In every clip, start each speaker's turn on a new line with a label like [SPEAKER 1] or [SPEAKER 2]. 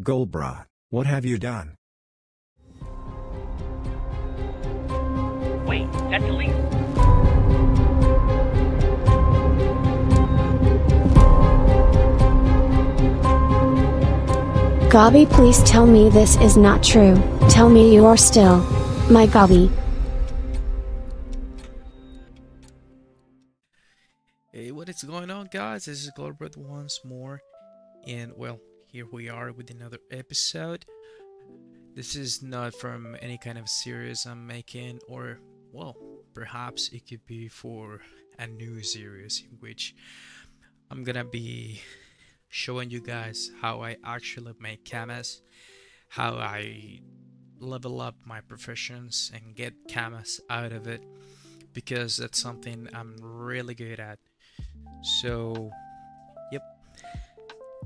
[SPEAKER 1] Golbrot, what have you done?
[SPEAKER 2] Wait, that's illegal.
[SPEAKER 3] Gabi, please tell me this is not true. Tell me you are still my Gabi.
[SPEAKER 4] Hey, what is going on, guys? This is Golbrot once more, and well, here we are with another episode. This is not from any kind of series I'm making, or well, perhaps it could be for a new series in which I'm gonna be showing you guys how I actually make kamas, how I level up my professions and get kamas out of it because that's something I'm really good at. So,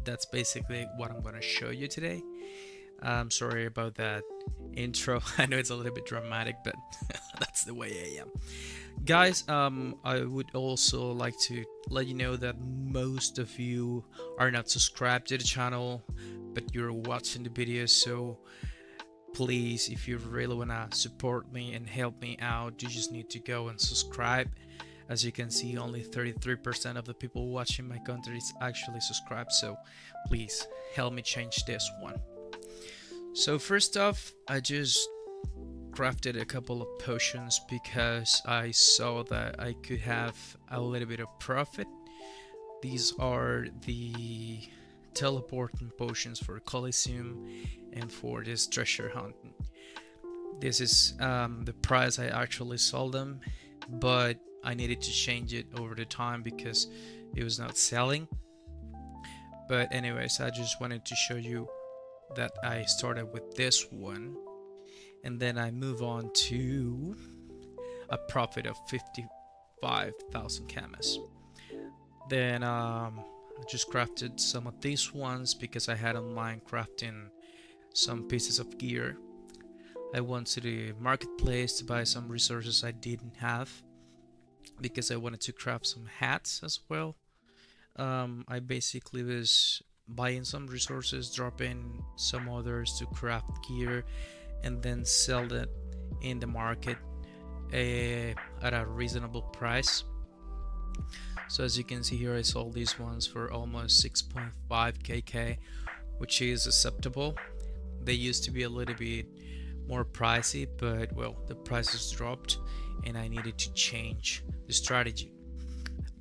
[SPEAKER 4] that's basically what I'm gonna show you today. I'm sorry about that intro. I know it's a little bit dramatic, but that's the way I am. Guys, um, I would also like to let you know that most of you are not subscribed to the channel, but you're watching the videos. So please, if you really wanna support me and help me out, you just need to go and subscribe. As you can see, only 33% of the people watching my content is actually subscribed. So please help me change this one. So first off, I just crafted a couple of potions because I saw that I could have a little bit of profit. These are the teleporting potions for Coliseum and for this treasure hunting. This is um, the price I actually sold them, but I needed to change it over the time because it was not selling. But anyways, I just wanted to show you that I started with this one and then I move on to a profit of 55,000 kamas. Then um, I just crafted some of these ones because I had on mind crafting some pieces of gear. I went to the marketplace to buy some resources I didn't have because I wanted to craft some hats as well. Um, I basically was buying some resources, dropping some others to craft gear, and then sell it in the market uh, at a reasonable price so as you can see here I sold these ones for almost 6.5 kk which is acceptable they used to be a little bit more pricey but well the prices dropped and I needed to change the strategy.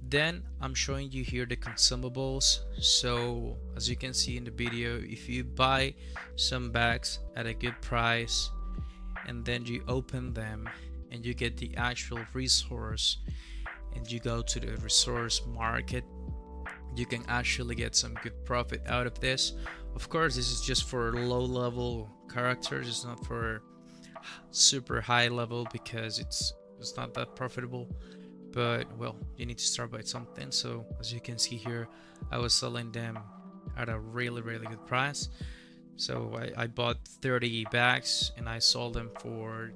[SPEAKER 4] Then I'm showing you here the consumables. So as you can see in the video if you buy some bags at a good price and then you open them and you get the actual resource and you go to the resource market you can actually get some good profit out of this. Of course this is just for low level characters it's not for super high level because it's it's not that profitable. But well you need to start by something. So as you can see here I was selling them at a really really good price. So I, I bought 30 bags and I sold them for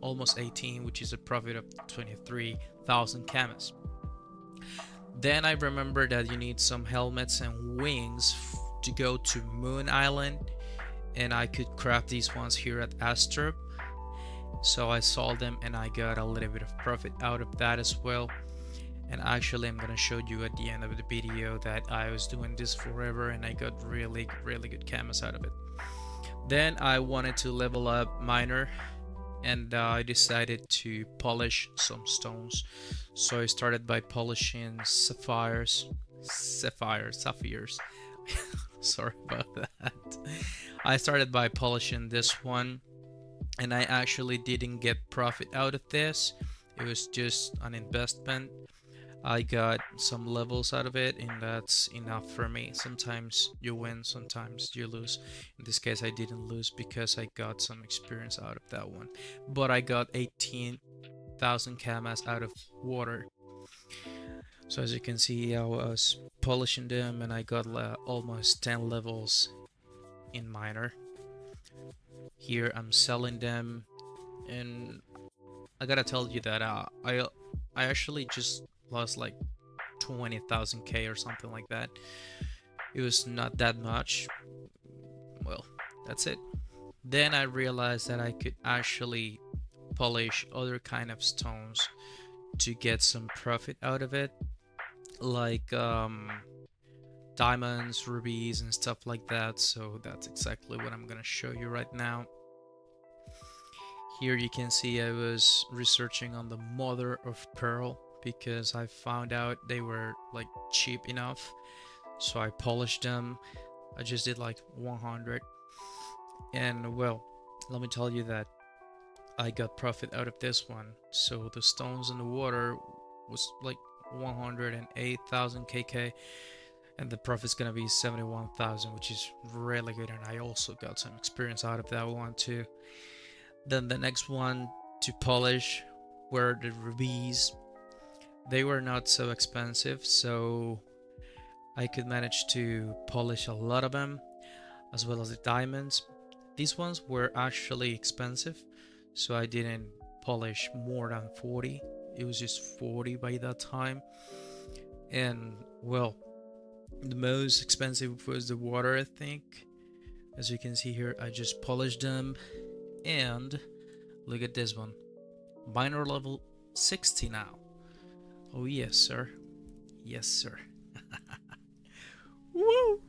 [SPEAKER 4] almost 18 which is a profit of 23,000 kamas. Then I remember that you need some helmets and wings to go to Moon Island and I could craft these ones here at Astrub so I sold them and I got a little bit of profit out of that as well. And actually I'm gonna show you at the end of the video that I was doing this forever and I got really really good kamas out of it. Then I wanted to level up miner and uh, I decided to polish some stones. So I started by polishing sapphires sapphires sapphires sorry about that. I started by polishing this one and I actually didn't get profit out of this. It was just an investment. I got some levels out of it and that's enough for me. Sometimes you win sometimes you lose. In this case I didn't lose because I got some experience out of that one. But I got 18,000 kamas out of water so as you can see I was polishing them and I got uh, almost 10 levels in miner here I'm selling them and I gotta tell you that uh, I I actually just lost like 20,000k or something like that. It was not that much. Well, that's it. Then I realized that I could actually polish other kind of stones to get some profit out of it, like um, diamonds, rubies, and stuff like that. So that's exactly what I'm gonna show you right now. Here you can see I was researching on the mother of pearl because I found out they were like cheap enough. So I polished them. I just did like 100. And well, let me tell you that I got profit out of this one. So the stones in the water was like 108,000 kk and the profit's gonna be 71,000 which is really good and I also got some experience out of that one too. Then the next one to polish were the rubies. They were not so expensive, so I could manage to polish a lot of them, as well as the diamonds. These ones were actually expensive, so I didn't polish more than 40. It was just 40 by that time. And well, the most expensive was the water, I think. As you can see here, I just polished them and look at this one. Miner level 60 now. Oh yes, sir. Yes, sir. Woo!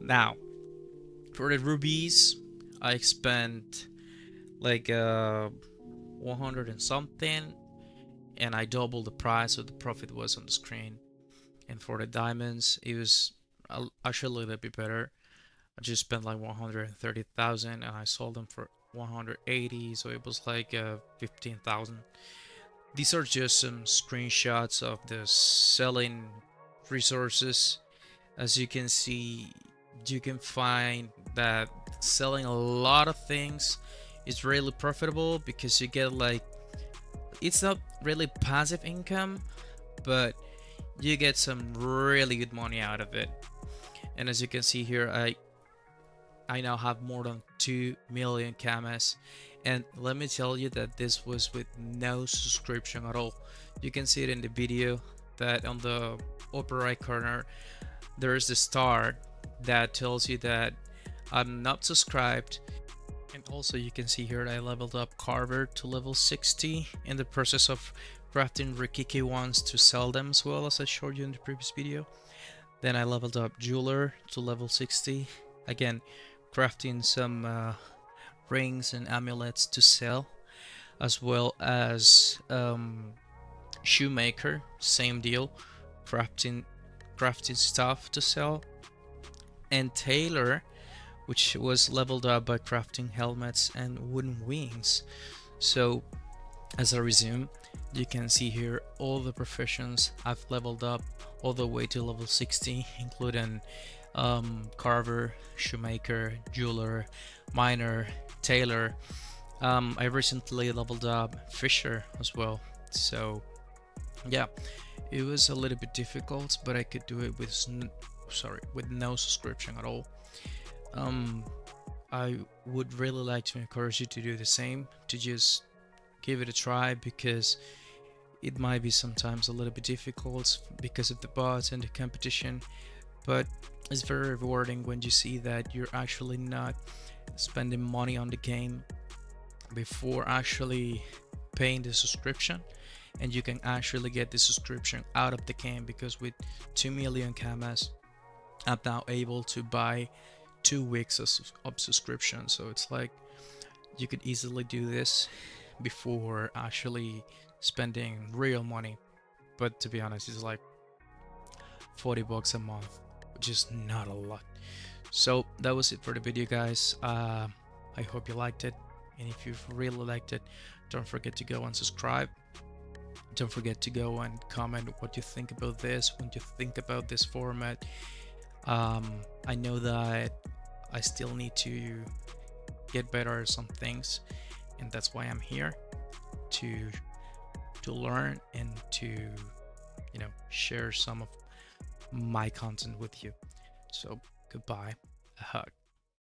[SPEAKER 4] Now, for the rubies, I spent like uh 100 and something and I doubled the price so the profit was on the screen. And for the diamonds, it was actually a little bit better. I just spent like 130,000 and I sold them for 180 so it was like uh, 15,000 these are just some screenshots of the selling resources as you can see you can find that selling a lot of things is really profitable because you get like it's not really passive income but you get some really good money out of it. And as you can see here I I now have more than 2 million kamas. And let me tell you that this was with no subscription at all. You can see it in the video that on the upper right corner there's the star that tells you that I'm not subscribed and also you can see here that I leveled up Carver to level 60 in the process of crafting Rikiki ones to sell them as well as I showed you in the previous video. Then I leveled up Jeweler to level 60 again crafting some uh, rings and amulets to sell as well as um, shoemaker same deal crafting crafting stuff to sell. And tailor which was leveled up by crafting helmets and wooden wings so as I resume you can see here all the professions I've leveled up all the way to level 60 including um, carver, shoemaker, jeweler, miner, tailor. Um, I recently leveled up Fisher as well. So yeah, it was a little bit difficult, but I could do it with sorry with no subscription at all. Um, I would really like to encourage you to do the same, to just give it a try because it might be sometimes a little bit difficult because of the bots and the competition but it's very rewarding when you see that you're actually not spending money on the game before actually paying the subscription and you can actually get the subscription out of the game because with 2 million kamas I'm now able to buy two weeks of, subscription so it's like you could easily do this before actually spending real money. But to be honest it's like 40 bucks a month which is not a lot. So that was it for the video guys. Uh, i hope you liked it. And if you really liked it don't forget to go and subscribe. Don't forget to go and comment what you think about this what you think about this format um, i know that i still need to get better at some things and that's why i'm here to to learn and to you know share some of my content with you. So, goodbye, a hug.